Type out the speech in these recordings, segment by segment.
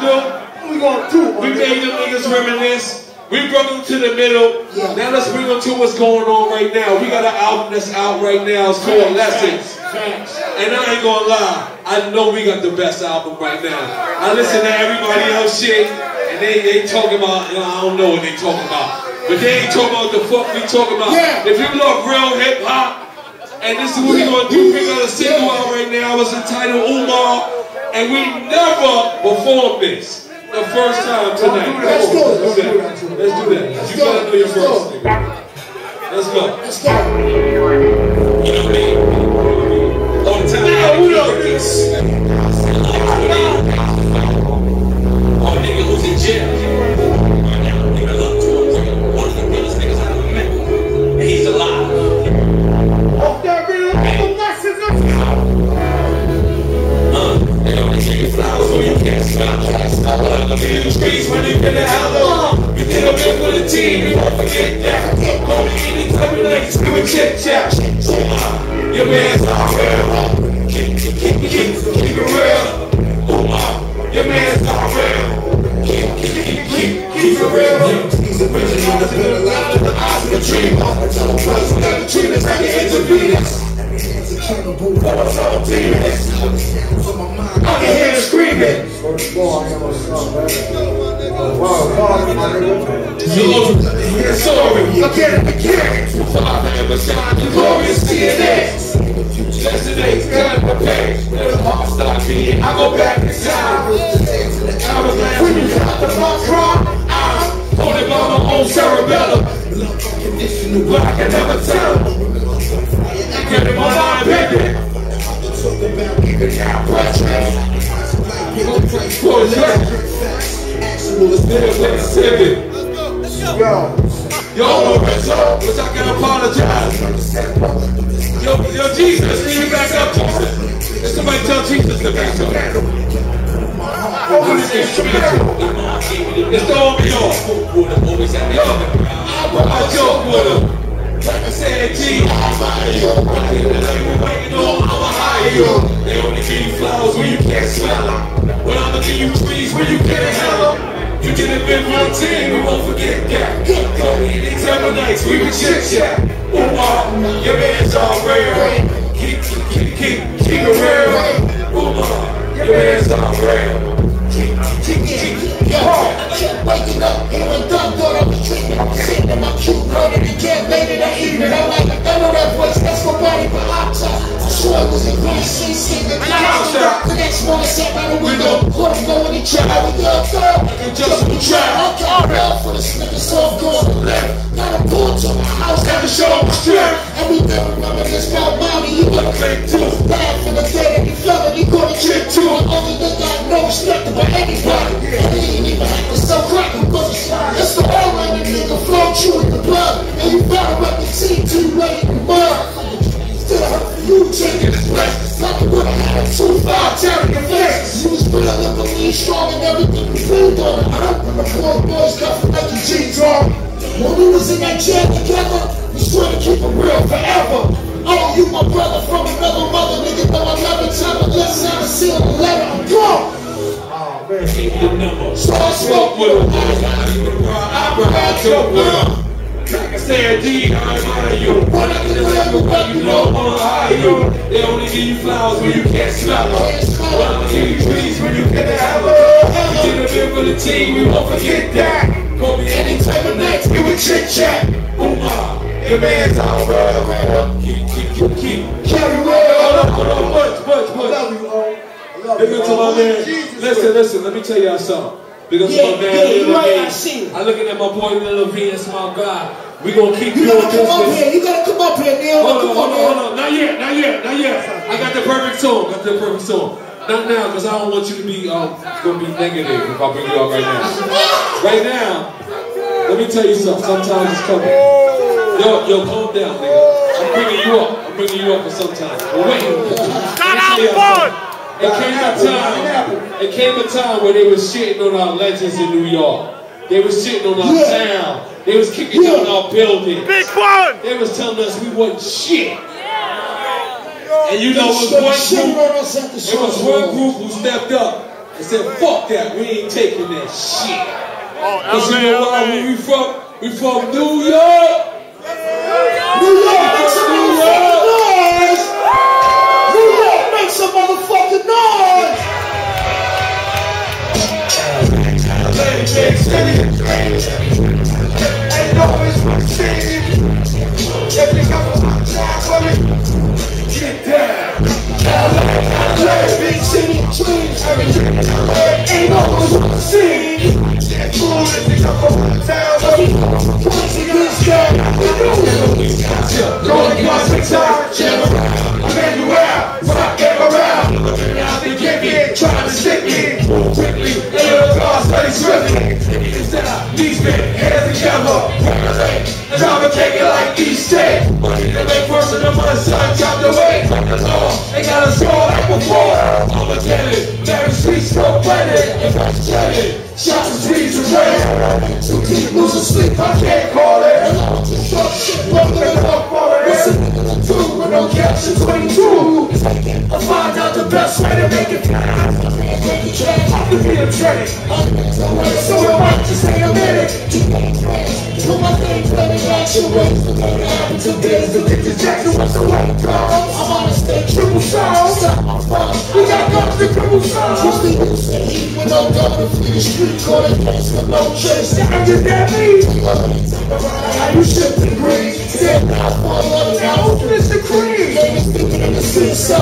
gonna do? What we gonna do? We made them niggas reminisce. We brought them to the middle. Yeah. Now let's bring them to what's going on right now. We got an album that's out right now. It's called Lessons. And I ain't gonna lie, I know we got the best album right now. I listen to everybody else shit, and they they talking about, you know, I don't know what they talking about. But they ain't talking about the fuck we talking about. Yeah. If you love real hip hop, and this is what we gonna do, we got a single out right now. It's entitled Umar, and we never performed this. The first time tonight. Let's do it. Let's do that. Let's do that. Let's You go. gotta know your verse. Let's go. Let's go. You know what I mean? The time. Nah, who knows? All team, you won't forget that. Only anytime we like to a chit chat. Your man's not real. Keep, keep, keep, keep, keep it real. Your man's not real. Keep, keep, keep, keep, keep it real. The better life to the eyes of the dream. Trust me, the dream is like an intravenous. What's? I can hear you screaming. Your story again and again. Father ever shine the glorious CNN. Yesterday's gun the page. Where the heart start beating. I go back in time. I was glad when you got the fuck wrong. I'm holding by my own cerebellum. Love unconditional, But I can never tell. Get in my mind, baby. Keep it down, pressure. For Mississippi. Yo, Yo, Lorenzo, which I can apologize. Yo, yo, Jesus, can you back up, Jesus? Did somebody tell Jesus to back up? It's the OBO. Yo, I joke with him. I'm. Waiting on, I'ma. They only give you flowers when you can't smell them. When I'ma give you trees when you can't smell them. You did it been one team, we won't forget that. Call me anytime nights, we can chit chat. Ooh, uh, your man's all real. Keep, keep, keep, keep, keep it real. Ooh, uh, your man's all real. Keep, keep, keep, keep, Yo, I kept waking up, hearing dumb, thought I was dreaming. Sitting in my cute girl and again late in the evening. I'm like, I know that voice, that's nobody but I'm. I swear it was a green sea singing. The next morning, sat by the window, caught him going to try with your girl. and just be I trapped. can't bell for the snippets off going to left. Got a pull to my house, Gotta show my strength. and we never remember this about mommy. You got a Fake too. for the day that and he caught a trick too. And only nigga I know is nothing but anybody. Five your face. You was real and believe strong and everything was built on. I remember four boys cut from like a G drum. When we was in that jail together, we swear to keep it real forever. Oh, you my brother from another mother, nigga. Though I never tell a lesson, I seal the letter. I'm gone. Oh, man. So I spoke with him. I I joke with him. Like I said, G, I you. When I get the level, but you know I'ma you. They only give you flowers when you can't smell them. When I'ma give you trees when you can't have them. You did a bit for the team, we won't forget that. Call me any type of night, give a chit chat. Ooh, ah, your man's all real, man. Keep, keep, keep, keep. Carry well. Hold on, hold on, much, much, much. I love you, up to my man. Listen, listen, let me tell y'all something. Big up to Yeah, my man, yeah, Lil you right, Levine. I see it. I'm looking at my boy Lil Levine, that's my guy. We gonna keep You doing gotta come up here. You gotta come up here, Neil. Hold on, hold on, on, hold on. Not yet, not yet, not yet. I got the perfect song. Got the perfect song. Not now, because I don't want you to be um, gonna be negative if I bring you up right now. Right now, let me tell you something. Sometimes it's coming. Yo, yo, calm down, nigga. I'm bringing you up. I'm bringing you up for some time. But wait. Let me tell something. It came a time. It came a time where they was shitting on our legends in New York. They was shitting on our Yeah. town. They was kicking down our buildings. Big one! They was telling us we wasn't shit. And you know, it was Shit, one shit group. on us at the It was one group who stepped up and said, fuck that, we ain't taking that shit. Oh, Cause you know why? LA, Where we from? We from New York. Big city. Ain't always one city. If you come my for me, get down. LA, big city, dreams, everything. Ain't always one city. Get food if you come from my for me. Once you get know it. Going across the town, chillin'. Emmanuel, rock it around. Now they get me, trying to stick hands together. Take it like East State. They make worse than the mother son chopped away. Oh, they got us all like before. Get it. Mary Street still plenty. If it, shots and trees are red. Two keep losing sleep, I can't call it. Fuck shit, fuck it, fuck for. Two with no caption 22. I find out the best way to make it. Could be a trend. So I might just take a minute. Do my thing, play the action way. To this, to get to Jackson, what's the way it goes? I'm on the stage, Triple songs. We got guns to triple songs. What's the use of heat I'm going through the street corner place with no chase? I just that me. How you shipping green? Said now for another now. Mr. Creed. Niggas thinking in the street, so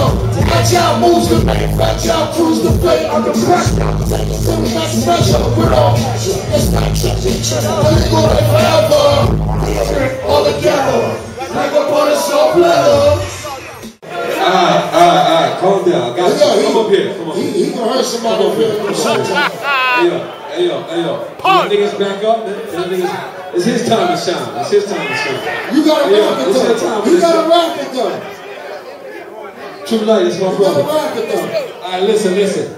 watch out moves the man, watch out cruise the play under pressure. So we not special, we're all passion. It's not catching each other. Let's go like forever. All together, like a of soft leather. Alright, alright, alright, calm down. I got you. Come up here, come up here. He, he gonna hurt somebody up here. Hey yo, hey yo, hey yo. Them niggas back up. Them niggas, it's his time to shine. It's his time to shine. You gotta Yeah, rock it it's that time. though. You gotta rock it though. True light is it though. Alright, listen, listen.